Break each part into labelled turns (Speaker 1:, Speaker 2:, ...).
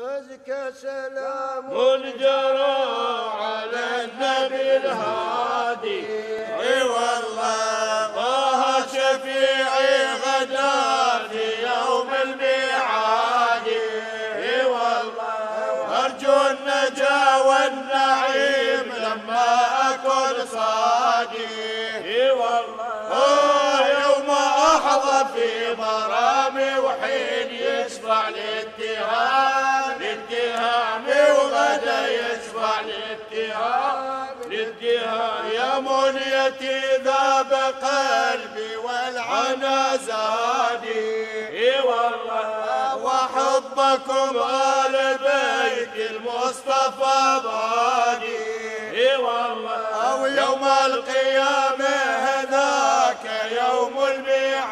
Speaker 1: أزكى سلام
Speaker 2: جرى على النبي الهادي. إي والله. طه شفيعي غدا في يوم الميعاد. إي والله. أرجو النجا والنعيم لما أكون صادي. إي والله. آه يوم أحظى في مرامي وحين يشفع الاتهام الاتهام وغدا يشفع الاتهام الاتهام يا منيتي ذاب قلبي والعنا زادي اي والله وحبكم آل بيت المصطفى بادي اي والله أو يوم القيامة هذاك يوم الميعاد.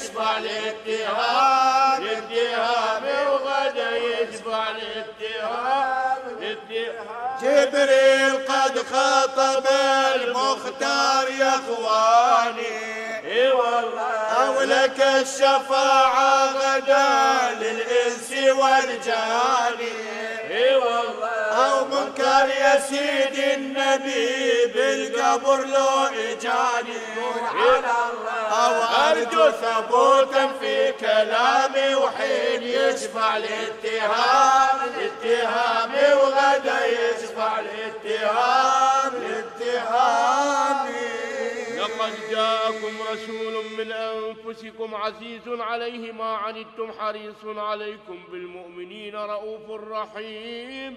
Speaker 2: يشفع الاتهام الاتهام وغدا يشفع الاتهام الاتهام. جبريل قد خاطب المختار يا اخواني. إي والله. اولك الشفاعة غدا للإنس والجاني. منكر يا سيدي النبي بالقبر لو إجاني. على الله. أو أرجو ثبوتا في كلامي وحين يشفع الاتهام. الاتهام وغدا يشفع الاتهام. الاتهام.
Speaker 3: لقد جاءكم رسول من أنفسكم عزيز عليه ما عنتم حريص عليكم بالمؤمنين رؤوف رحيم.